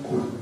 branco.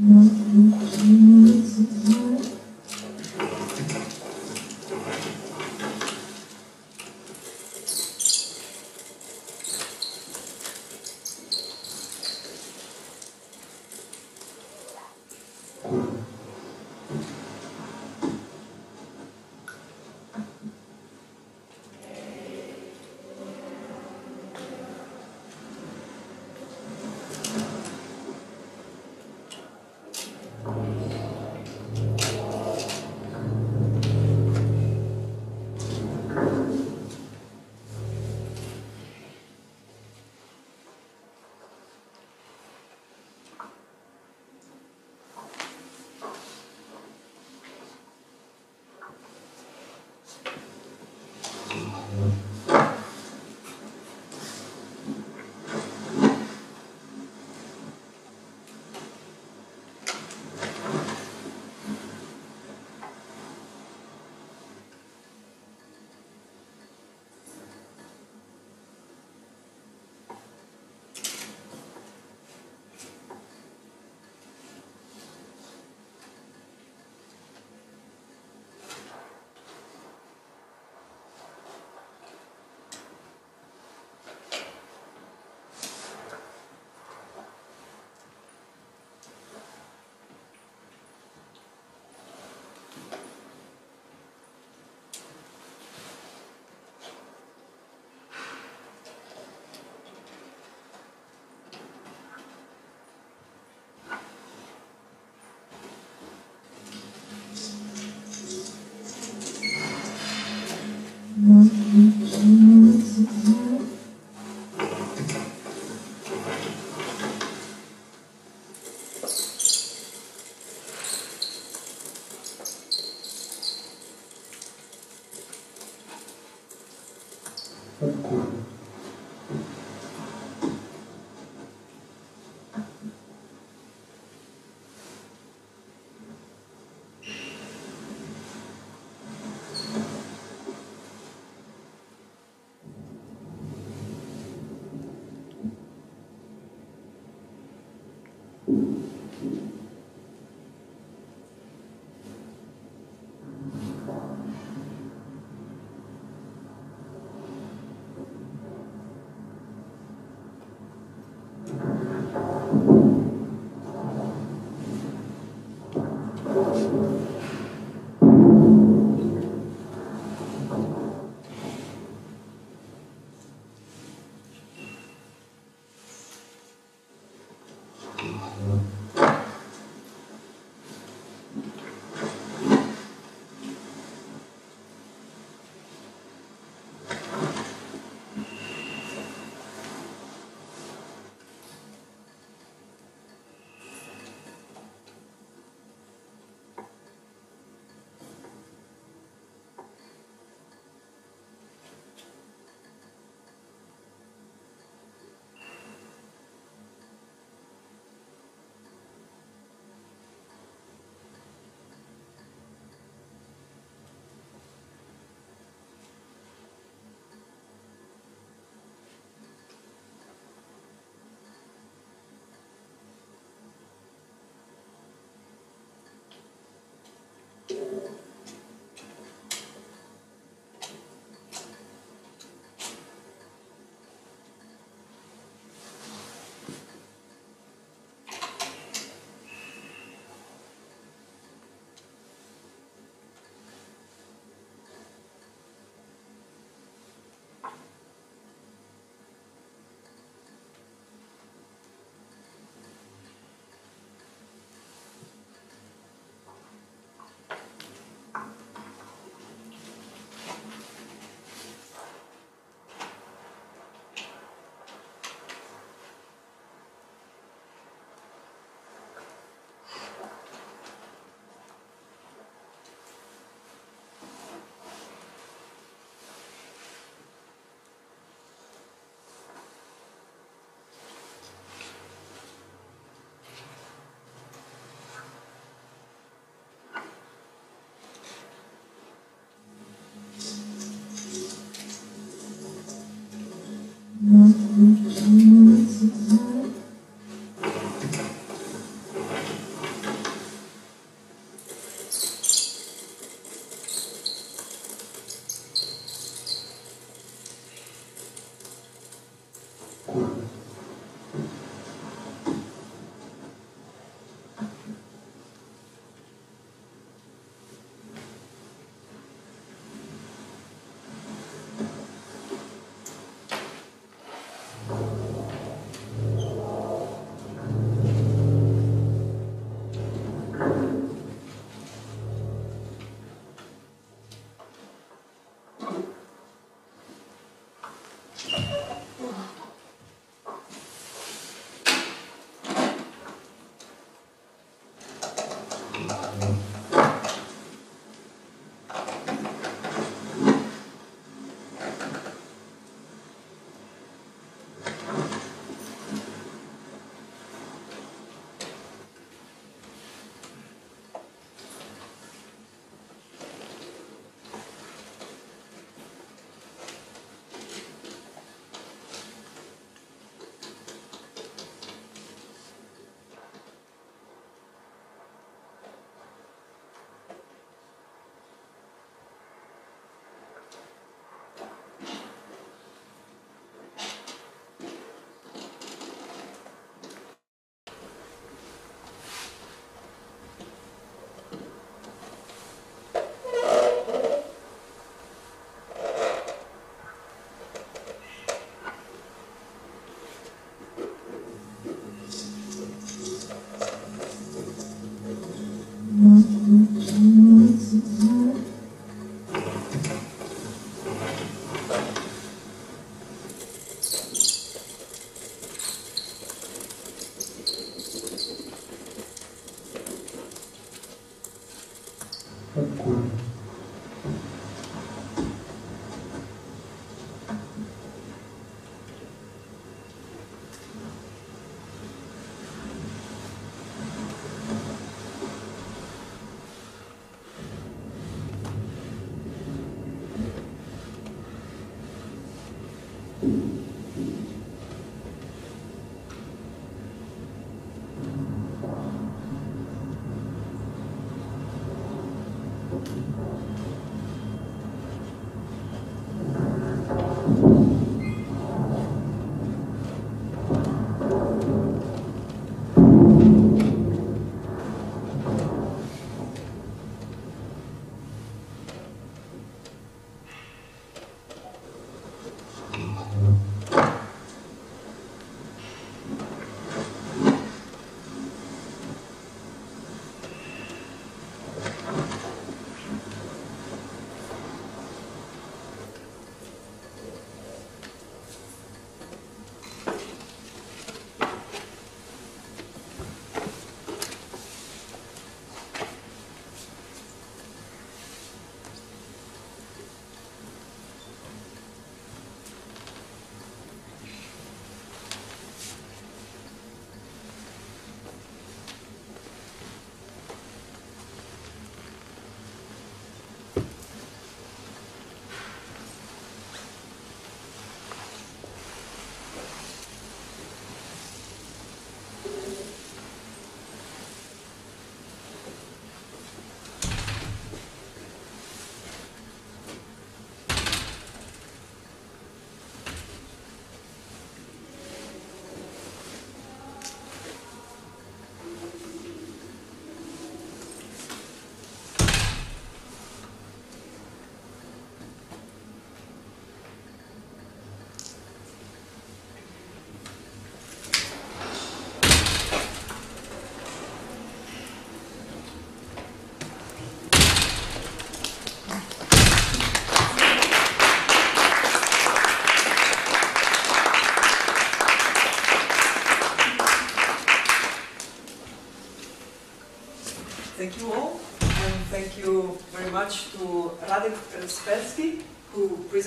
Uhum.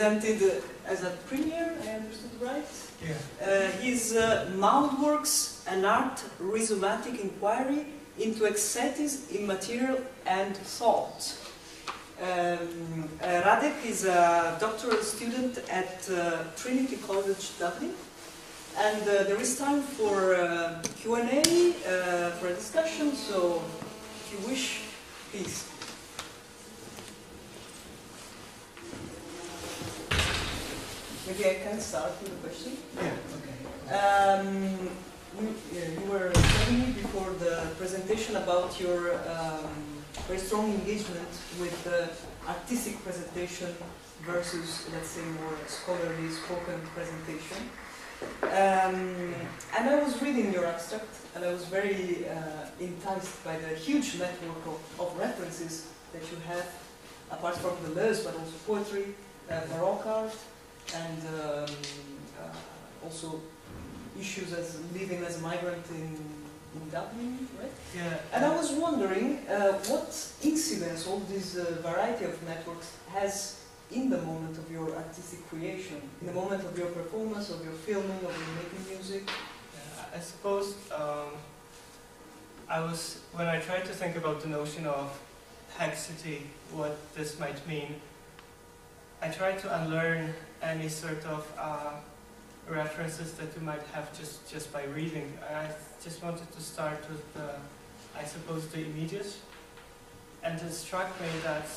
Presented as a premiere, I understood right? Yeah. Uh, his uh, Moundworks, an art rhizomatic inquiry into haecceities in material and thought. Um, uh, Radek is a doctoral student at uh, Trinity College Dublin, and uh, there is time for uh, Q&A, uh, for a discussion, so if you wish, please. Maybe I can start with a question. Yeah. Okay. Um, you, were telling me before the presentation about your um, very strong engagement with the artistic presentation versus, let's say, more scholarly spoken presentation. Um, and I was reading your abstract, and I was very uh, enticed by the huge network of, of references that you have, apart from the Deleuze, but also poetry, uh, Baroque art, and um, uh, also issues as living as a migrant in, in Dublin, right? Yeah. And I was wondering uh, what incidence all this uh, variety of networks has in the moment of your artistic creation, in the moment of your performance, of your filming, of your making music. Yeah, I suppose um, I was when I tried to think about the notion of haecceity, what this might mean. I try to unlearn any sort of uh, references that you might have just just by reading. I just wanted to start with the, I suppose, the immediate, and it struck me that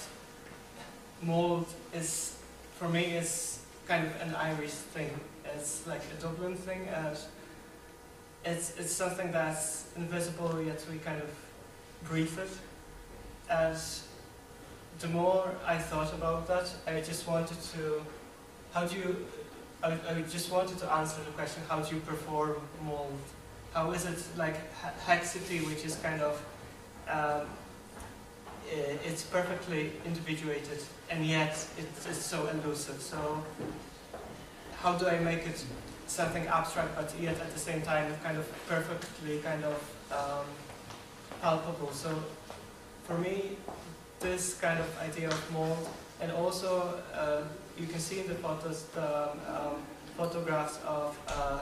mold is, for me, is kind of an Irish thing. It's like a Dublin thing, and it's it's something that's invisible yet we kind of breathe it. As the more I thought about that, I just wanted to, how do you, I, I just wanted to answer the question, how do you perform mold? How is it like he- haecceity, which is kind of, um, it's perfectly individuated, and yet it's, it's so elusive. So how do I make it something abstract, but yet at the same time kind of perfectly kind of um, palpable? So for me, this kind of idea of mold, and also uh, you can see in the photos the um, photographs of uh,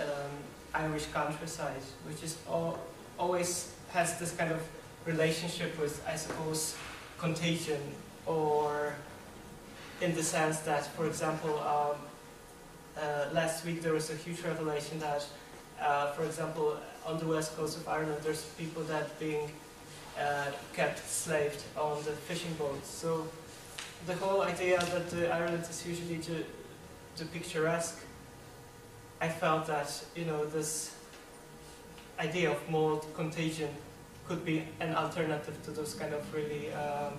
um, Irish countryside, which is all, always has this kind of relationship with, I suppose, contagion, or in the sense that, for example, um, uh, last week there was a huge revelation that, uh, for example, on the west coast of Ireland, there's people that being uh, kept slaved on the fishing boats. So the whole idea that the Ireland is usually the, the picturesque, I felt that you know this idea of mold contagion could be an alternative to those kind of really um,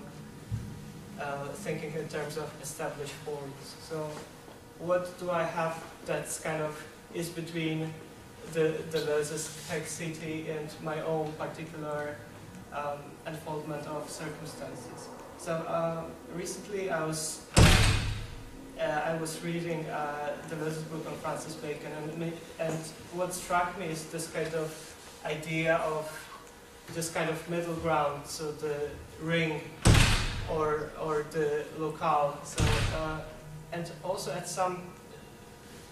uh, thinking in terms of established forms. So what do I have that's kind of is between the Deleuze's city and my own particular um, unfoldment of circumstances. So um, recently I was uh, I was reading uh, Deleuze's book on Francis Bacon, and and what struck me is this kind of idea of this kind of middle ground. So the ring or or the locale. So uh, and also at some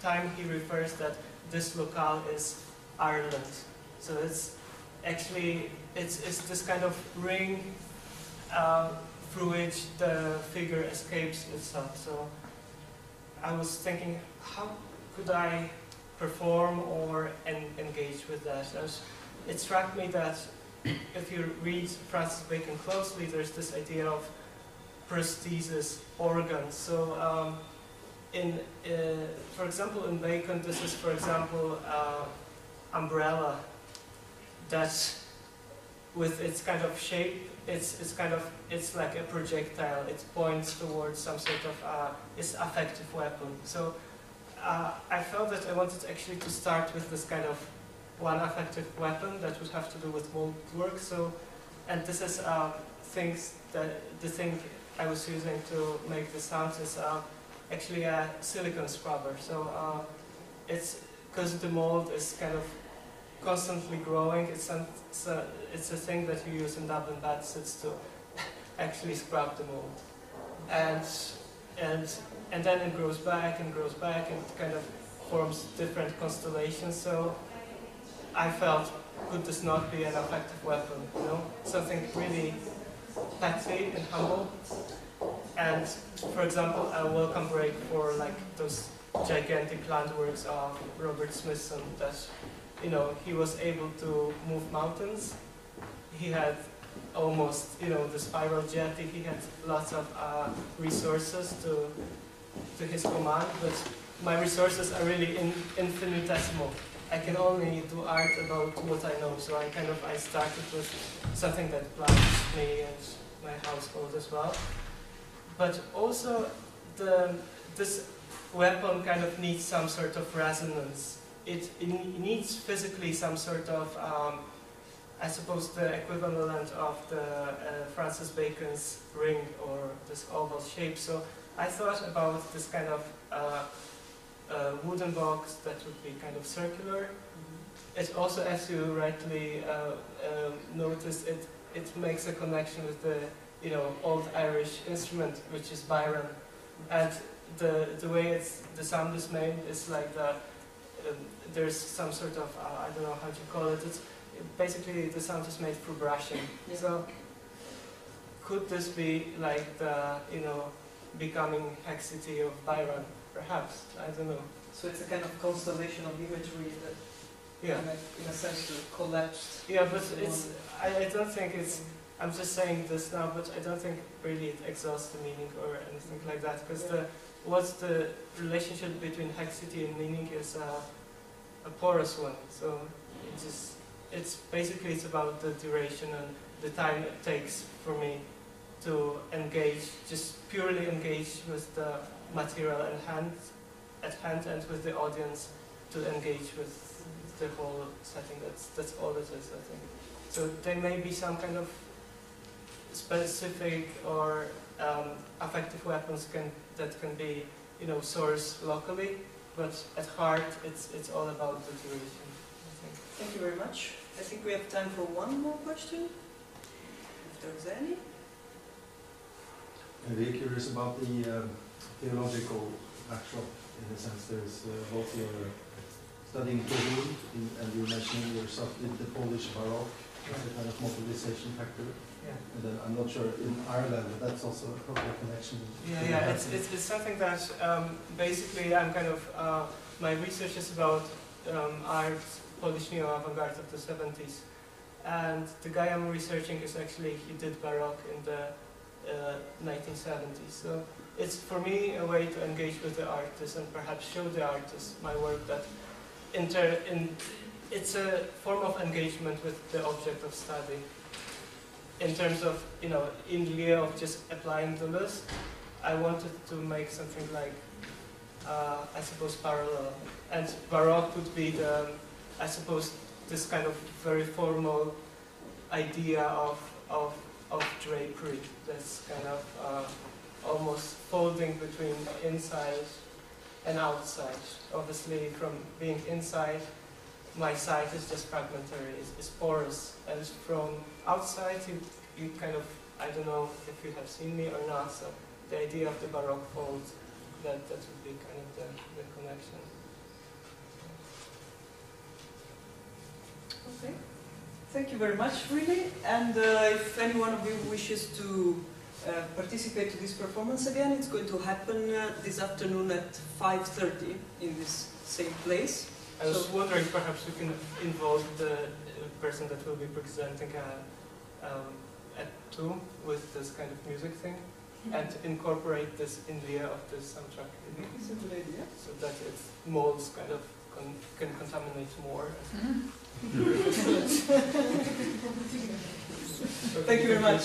time he refers that this locale is Ireland. So it's actually it's, it's this kind of ring uh, through which the figure escapes itself. So I was thinking, how could I perform or en- engage with that? As it struck me that if you read Francis Bacon closely, there's this idea of prosthesis, organs. So um, in, uh, for example, in Bacon, this is, for example, uh, umbrella that with its kind of shape, it's, it's kind of, it's like a projectile. It points towards some sort of, uh, it's affective weapon. So uh, I felt that I wanted actually to start with this kind of one affective weapon that would have to do with mold work. So, and this is uh, things that, the thing I was using to make the sounds is uh, actually a silicon scrubber. So uh, it's, because the mold is kind of constantly growing. It's, it's, a, it's a thing that you use in Dublin batsits to actually scrap the mold. And, and, and then it grows back and grows back and kind of forms different constellations. So I felt, could this not be an effective weapon? You know, something really petty and humble. And for example, a welcome break for like those gigantic land works of Robert Smithson that, you know, he was able to move mountains. He had almost, you know, the spiral jetty. He had lots of uh, resources to to his command, but my resources are really in, infinitesimal. I can only do art about what I know. So I kind of I started with something that blinds me and my household as well. But also the this weapon kind of needs some sort of resonance. It, it needs physically some sort of um, I suppose the equivalent of the uh, Francis Bacon's ring or this oval shape. So I thought about this kind of uh, uh, wooden box that would be kind of circular. It also, as you rightly uh, um, noticed, it it makes a connection with the you know old Irish instrument, which is bodhrán. and the the way it's the sound is made is like the there's some sort of uh, I don't know how to call it. It's basically the sound is made through brushing. Yeah. So could this be like the you know becoming haecceity of bodhrán? Perhaps I don't know. So it's a kind of constellation of imagery that, Yeah. in, a, in a sense, collapsed. Yeah, but it's. I, I don't think it's I'm just saying this now, but I don't think really it exhausts the meaning or anything like that because the what's the relationship between haecceity and meaning is a, a porous one. So it just it's basically it's about the duration and the time it takes for me to engage, just purely engage with the material at hand, at hand, and with the audience to engage with the whole setting. That's that's all it is, I think. So there may be some kind of specific or um, effective weapons can that can be, you know, sourced locally, but at heart, it's it's all about the duration. Thank you very much. I think we have time for one more question, if there's any. I'm very curious about the um, theological backdrop. In a sense, there's uh, both your studying Torun and you mentioning yourself the, the Polish Baroque as a kind of mobilization factor. Yeah. And I'm not sure in Ireland, but that's also a proper connection. Yeah, yeah, it's, it's, it's something that um, basically I'm kind of, uh, my research is about um, art, Polish neo avant-garde of the 70s. And the guy I'm researching is actually, he did Baroque in the uh, 1970s. So it's for me a way to engage with the artist and perhaps show the artist my work that inter, in, it's a form of engagement with the object of study in terms of, you know, in lieu of just applying the list, I wanted to make something like, uh, I suppose, parallel. And Baroque would be the, I suppose, this kind of very formal idea of, of, of drapery that's kind of uh, almost folding between inside and outside. Obviously, from being inside, my side is just fragmentary, it's, it's porous, and from outside you, you kind of, I don't know if you have seen me or not, so the idea of the Baroque fold, that, that would be kind of the, the connection. Okay. Thank you very much, really. And uh, if any one of you wishes to uh, participate to this performance again, it's going to happen uh, this afternoon at 5.30 in this same place. I was So- wondering perhaps we can involve the uh, person that will be presenting uh, um, at 2 with this kind of music thing and incorporate this in the of the soundtrack It's a good idea. so that it molds kind of con can contaminate more. Thank you very much.